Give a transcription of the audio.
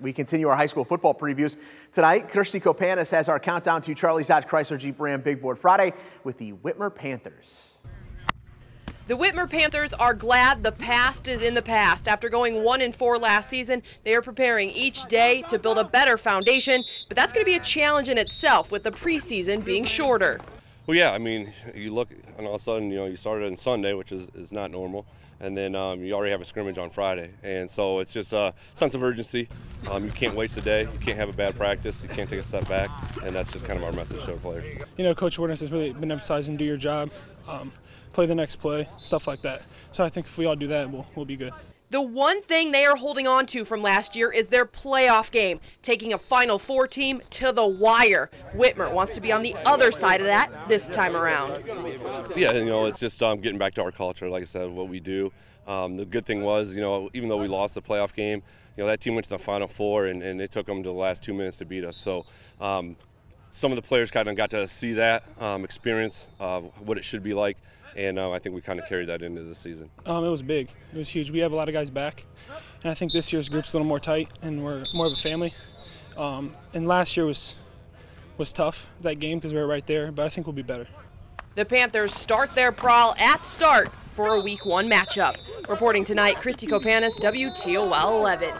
We continue our high school football previews. Tonight, Christy Kopanis has our countdown to Charlie's Dodge Chrysler Jeep Ram Big Board Friday with the Whitmer Panthers. The Whitmer Panthers are glad the past is in the past. After going 1 and 4 last season, they are preparing each day to build a better foundation, but that's going to be a challenge in itself with the preseason being shorter. Well, yeah, I mean, you look, and all of a sudden, you know, you started on Sunday, which is, is not normal, and then um, you already have a scrimmage on Friday. And so it's just a sense of urgency. Um, you can't waste a day. You can't have a bad practice. You can't take a step back. And that's just kind of our message to the players. You know, Coach Witness has really been emphasizing do your job, um, play the next play, stuff like that. So I think if we all do that, we'll, we'll be good. The one thing they are holding on to from last year is their playoff game, taking a Final Four team to the wire. Whitmer wants to be on the other side of that this time around. Yeah, you know, it's just um, getting back to our culture, like I said, what we do. Um, the good thing was, you know, even though we lost the playoff game, you know, that team went to the Final Four and, and it took them to the last two minutes to beat us. So um, some of the players kind of got to see that um, experience, uh, what it should be like, and uh, I think we kind of carried that into the season. Um, it was big. It was huge. We have a lot of guys back, and I think this year's group's a little more tight, and we're more of a family. Um, and last year was was tough that game because we were right there, but I think we'll be better. The Panthers start their prowl at Start for a Week One matchup. Reporting tonight, Christy Kopanis, WTOL 11.